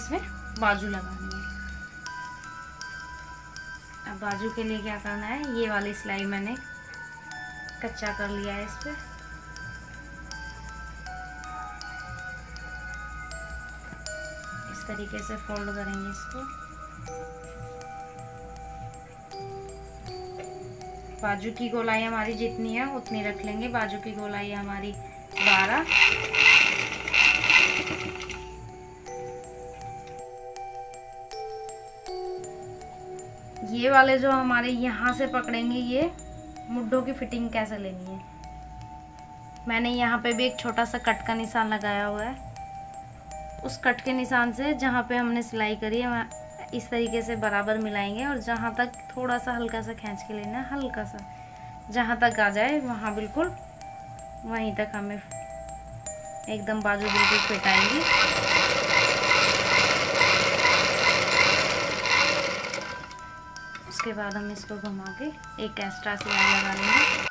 इसमें बाजू लगानी है। अब बाजू के लिए क्या करना है? ये वाली सिलाई मैंने कच्चा कर लिया है इस पर इस तरीके से फोल्ड करेंगे इसको। बाजू की गोलाई हमारी जितनी है, उतनी रख लेंगे। बाजू की गोलाई हमारी बारह। ये वाले जो हमारे यहाँ से पकड़ेंगे ये मुड्ढों की फिटिंग कैसे लेनी है? मैंने यहाँ पे भी एक छोटा सा कट का निशान लगाया हुआ है। उस कट के निशान से जहाँ पे हमने सिलाई करी है, वहाँ इस तरीके से बराबर मिलाएँगे और जहाँ तक थोड़ा सा हल्का सा खींच के लेना है, हल्का सा। जहाँ तक आ जाए, वहाँ बिल्कुल वहीं तक हमें एकदम बाजू बिल्कुल फिटाएँगे उसके बाद हम इसको घुमा के एक एक्स्ट्रा सिलाई लगा लेंगे।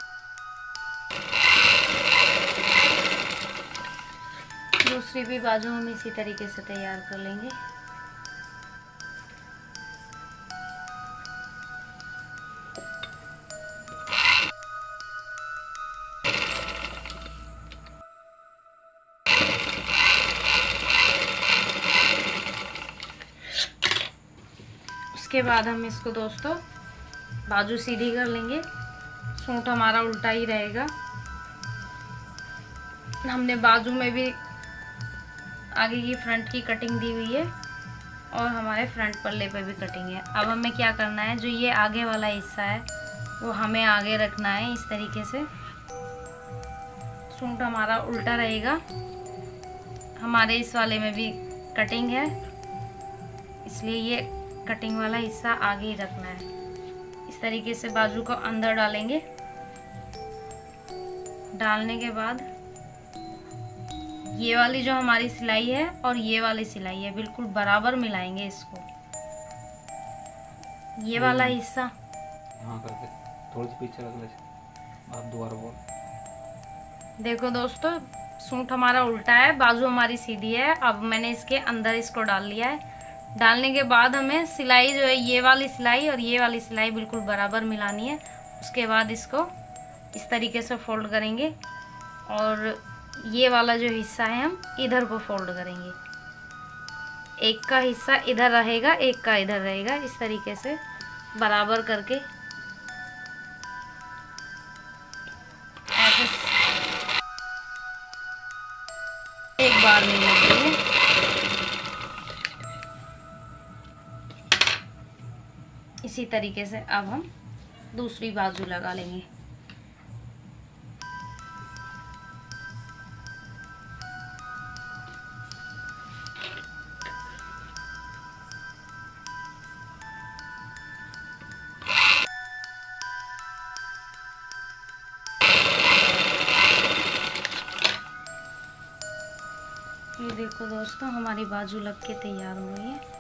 दूसरी भी बाजू हम इसी तरीके से तैयार कर लेंगे। इसके बाद हम इसको दोस्तों बाजू सीधी कर लेंगे। सूट हमारा उल्टा ही रहेगा। हमने बाजू में भी आगे की फ्रंट की कटिंग दी हुई है और हमारे फ्रंट पल्ले पे भी कटिंग है। अब हमें क्या करना है? जो ये आगे वाला हिस्सा है, वो हमें आगे रखना है इस तरीके से। सूट हमारा उल्टा रहेगा। हमारे इस वाले में भी कटिंग है। इसलिए ये कटिंग वाला हिस्सा आगे ही रखना है। इस तरीके से बाजू को अंदर डालेंगे। डालने के बाद ये वाली जो हमारी सिलाई है और ये वाली सिलाई है बिल्कुल बराबर मिलाएँगे इसको। ये वाला हिस्सा। थोड़ी देखो दोस्तों सूट हमारा उल्टा है बाजू हमारी सीधी है। अब मैंने इसके अंदर इसको डाल लिया है। डालने के बाद हमें सिलाई जो है, ये वाली सिलाई और ये वाली सिलाई बिल्कुल बराबर मिलानी है। उसके बाद इसको इस तरीके से फोल्ड करेंगे और ये वाला जो हिस्सा है हम इधर को फोल्ड करेंगे। एक का हिस्सा इधर रहेगा, एक का इधर रहेगा, इस तरीके से बराबर करके। एक बार मिलेगा इसी तरीके से अब हम दूसरी बाजू लगा लेंगे। ये देखो दोस्तों, हमारी बाजू लग के तैयार हो गई है।